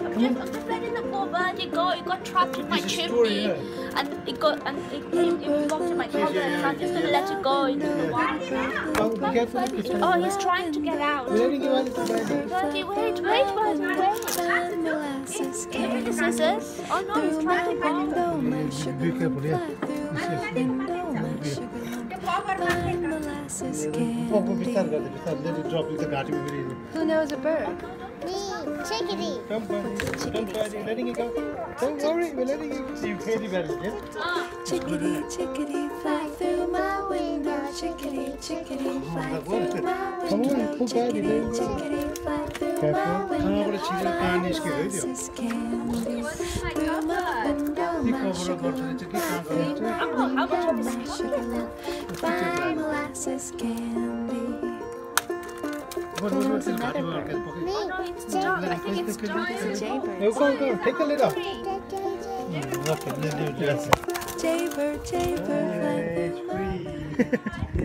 Jeff, I'm afraid in the poor bird. go. it got trapped in my chimney. And it got, and it, it, it got to my cupboard. I'm just going to let it go into the wild. Oh, he's trying to get out. Bertie, wait, wait, wait, wait. Give me the scissors. Oh no, he's trying to go. Be careful, yeah. Molasses candy. Who knows a bird? Me, chickadee. Come, buddy. Come, buddy. Letting it go. Don't worry, we're letting it go. You can't even yeah? Chickadee, chickadee, fly through my window. Chickadee, chickadee, fly through my window. Come on, pull daddy, baby. Chickadee, fly through my window. Through my window, my sugar, my sweet, my sugar, my molasses candy. What, what, what's another bird. bird. No, it's John. I think it's John. It's a jaybird. No, go, go. Take the lid. Look, mm, let's. Jaybird, jaybird,